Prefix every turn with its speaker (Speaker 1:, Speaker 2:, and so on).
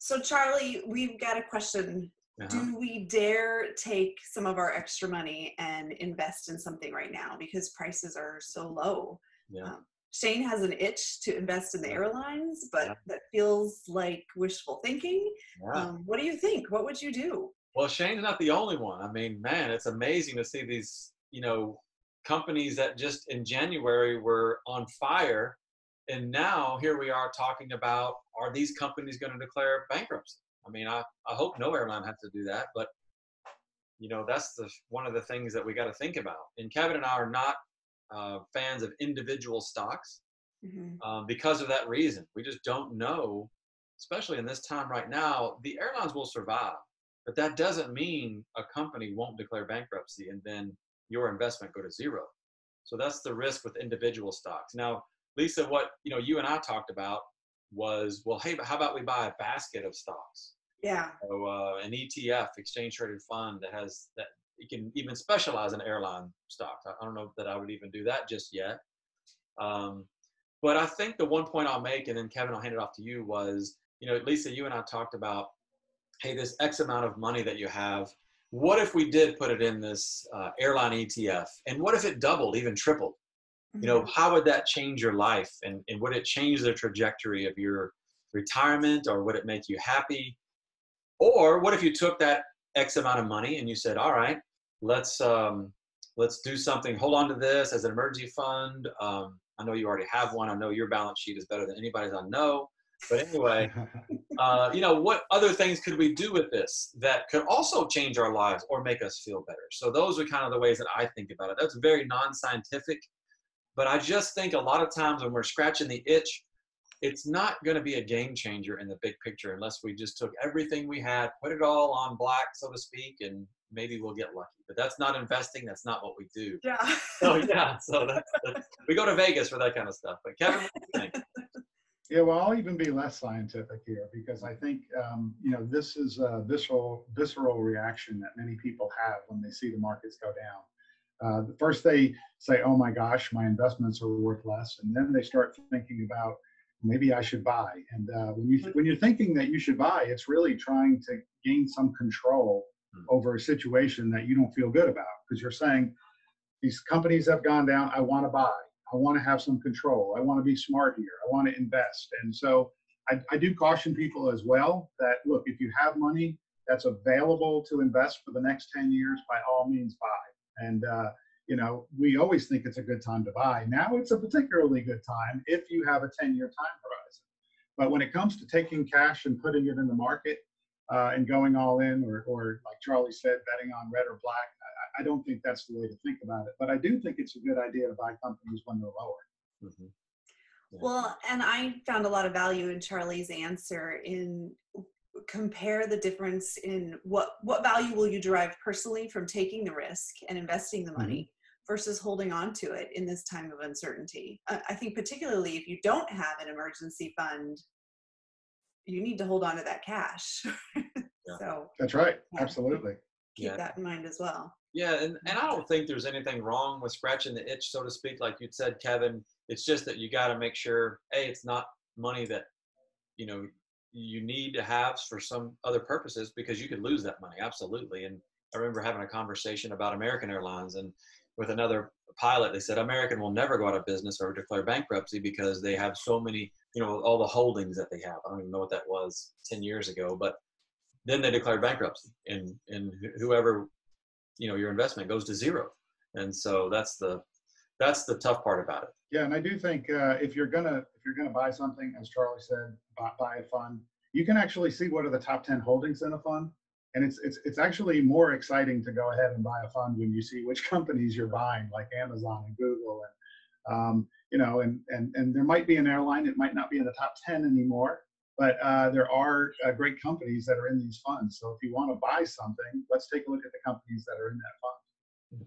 Speaker 1: So, Charlie, we've got a question. Uh-huh. Do we dare take some of our extra money and invest in something right now because prices are so low? Yeah. Um, Shane has an itch to invest in the airlines, but yeah. that feels like wishful thinking. Yeah. Um, what do you think? What would you do?
Speaker 2: Well, Shane's not the only one. I mean, man, it's amazing to see these, you know, companies that just in January were on fire. And now here we are talking about are these companies going to declare bankruptcy? I mean, I, I hope no airline has to do that, but you know, that's the one of the things that we got to think about. And Kevin and I are not uh, fans of individual stocks mm-hmm. um, because of that reason. We just don't know, especially in this time right now. The airlines will survive, but that doesn't mean a company won't declare bankruptcy and then your investment go to zero. So that's the risk with individual stocks. Now, Lisa, what you know, you and I talked about was, well, hey, how about we buy a basket of stocks?
Speaker 1: Yeah.
Speaker 2: So uh, an ETF, exchange traded fund that has that you can even specialize in airline stocks. I, don't know that I would even do that just yet. Um, but I think the one point I'll make, and then Kevin, I'll hand it off to you, was you know, Lisa, you and I talked about, hey, this X amount of money that you have what if we did put it in this uh, airline ETF? And what if it doubled, even tripled? You know, mm-hmm. how would that change your life? And, and would it change the trajectory of your retirement or would it make you happy? Or what if you took that X amount of money and you said, all right, let's, um, let's do something, hold on to this as an emergency fund. Um, I know you already have one. I know your balance sheet is better than anybody's I know. But anyway, uh, you know, what other things could we do with this that could also change our lives or make us feel better? So those are kind of the ways that I think about it. That's very non-scientific, but I just think a lot of times when we're scratching the itch, it's not going to be a game changer in the big picture unless we just took everything we had, put it all on black, so to speak, and maybe we'll get lucky. But that's not investing. That's not what we do.
Speaker 1: Yeah.
Speaker 2: so yeah. So that's, that's, we go to Vegas for that kind of stuff. But Kevin, what do you think?
Speaker 3: Yeah, well, I'll even be less scientific here because I think um, you know this is a visceral visceral reaction that many people have when they see the markets go down. Uh, first, they say, "Oh my gosh, my investments are worth less," and then they start thinking about maybe I should buy. And uh, when you when you're thinking that you should buy, it's really trying to gain some control hmm. over a situation that you don't feel good about because you're saying these companies have gone down. I want to buy I want to have some control. I want to be smart here. I want to invest. And so I, I do caution people as well that look, if you have money that's available to invest for the next 10 years, by all means buy. And, uh, you know, we always think it's a good time to buy. Now it's a particularly good time if you have a 10 year time horizon. But when it comes to taking cash and putting it in the market uh, and going all in, or, or like Charlie said, betting on red or black, I don't think that's the way to think about it. But I do think it's a good idea to buy companies when they're lower. Mm-hmm.
Speaker 1: Yeah. Well, and I found a lot of value in Charlie's answer in compare the difference in what what value will you derive personally from taking the risk and investing the money mm-hmm. versus holding on to it in this time of uncertainty. I think particularly if you don't have an emergency fund, you need to hold on to that cash.
Speaker 3: yeah. So that's right. Yeah. Absolutely.
Speaker 1: Keep yeah. that in mind as well.
Speaker 2: Yeah, and, and I don't think there's anything wrong with scratching the itch, so to speak, like you said, Kevin. It's just that you got to make sure, a, it's not money that you know you need to have for some other purposes because you could lose that money, absolutely. And I remember having a conversation about American Airlines and with another pilot, they said American will never go out of business or declare bankruptcy because they have so many, you know, all the holdings that they have. I don't even know what that was 10 years ago, but then they declared bankruptcy and and whoever you know your investment goes to zero and so that's the that's the tough part about it
Speaker 3: yeah and i do think uh, if you're gonna if you're gonna buy something as charlie said buy, buy a fund you can actually see what are the top 10 holdings in a fund and it's it's it's actually more exciting to go ahead and buy a fund when you see which companies you're buying like amazon and google and um, you know and and and there might be an airline it might not be in the top 10 anymore but uh, there are uh, great companies that are in these funds. So if you want to buy something, let's take a look at the companies that are in that fund.